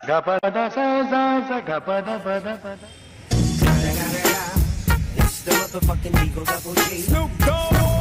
గపద స స స గపద పద పద It's the motherfucking Eagle Double G. Snoop Dogg.